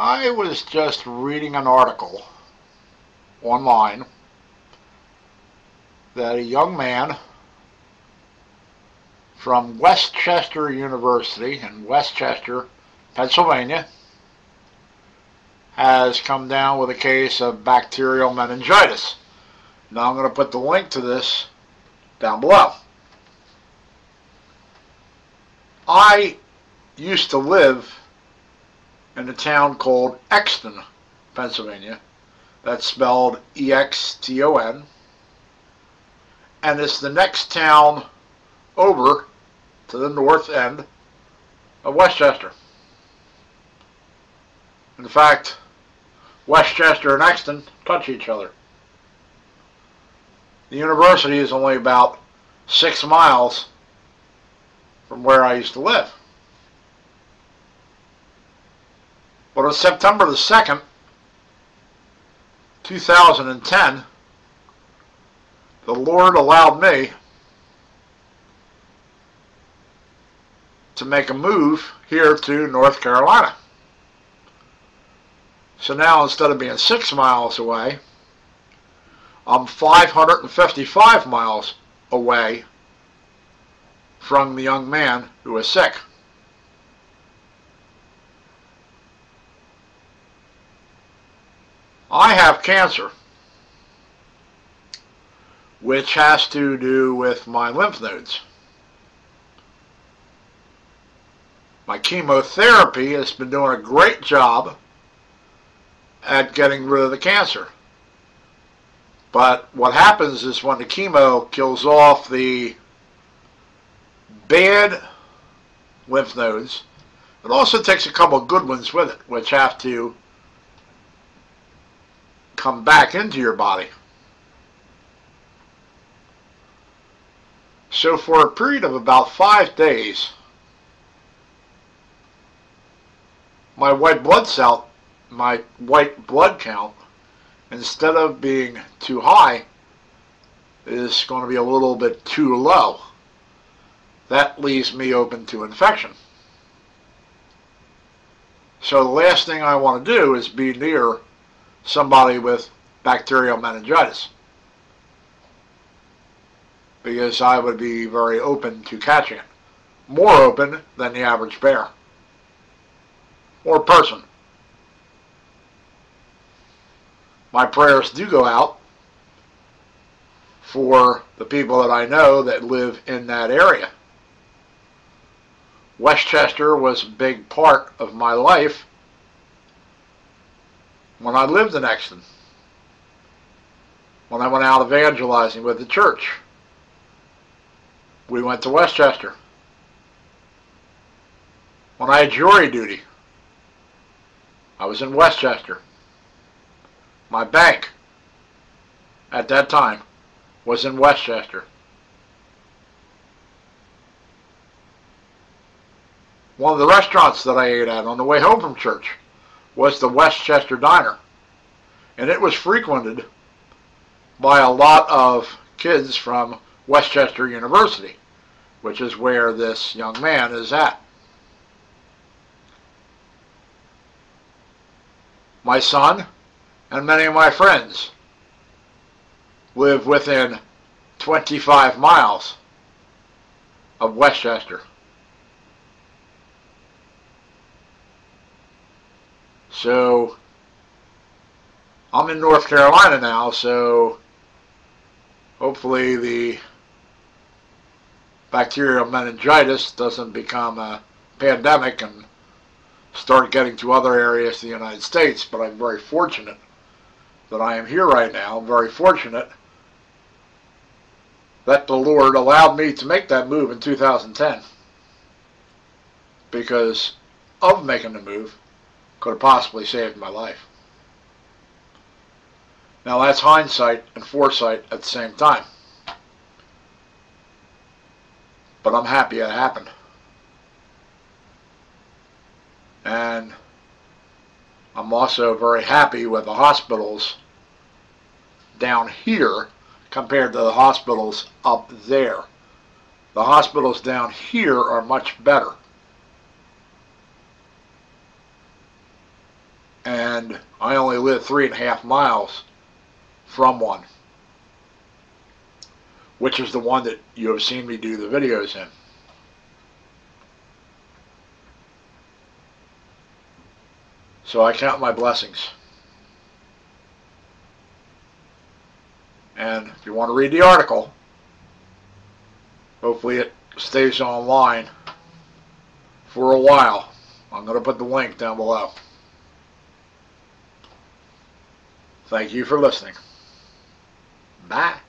I was just reading an article online that a young man from West Chester University in West Chester, Pennsylvania, has come down with a case of bacterial meningitis. Now I'm going to put the link to this down below. I used to live in a town called Exton, Pennsylvania. That's spelled E-X-T-O-N. And it's the next town over to the north end of West Chester. In fact, West Chester and Exton touch each other. The university is only about six miles from where I used to live. But on September the 2nd, 2010, the Lord allowed me to make a move here to North Carolina. So now instead of being six miles away, I'm 555 miles away from the young man who is sick. I have cancer, which has to do with my lymph nodes. My chemotherapy has been doing a great job at getting rid of the cancer. But what happens is when the chemo kills off the bad lymph nodes, it also takes a couple good ones with it, which have to come back into your body. So for a period of about five days, my white blood cell, my white blood count, instead of being too high, is going to be a little bit too low. That leaves me open to infection. So the last thing I want to do is be near somebody with bacterial meningitis because I would be very open to catching it. More open than the average bear or person. My prayers do go out for the people that I know that live in that area. West Chester was a big part of my life when I lived in Exton, when I went out evangelizing with the church. We went to West Chester. When I had jury duty, I was in West Chester. My bank at that time was in West Chester. One of the restaurants that I ate at on the way home from church was the West Chester Diner. And it was frequented by a lot of kids from West Chester University, which is where this young man is at. My son and many of my friends live within 25 miles of West So I'm in North Carolina now, so hopefully the bacterial meningitis doesn't become a pandemic and start getting to other areas of the United States, but I'm very fortunate that I am here right now. I'm very fortunate that the Lord allowed me to make that move in 2010 because of making the move could have possibly saved my life. Now that's hindsight and foresight at the same time. But I'm happy it happened. And I'm also very happy with the hospitals down here compared to the hospitals up there. The hospitals down here are much better. And I only live three and a half miles from one, which is the one that you have seen me do the videos in. So I count my blessings. And if you want to read the article, hopefully it stays online for a while. I'm going to put the link down below. Thank you for listening. Bye.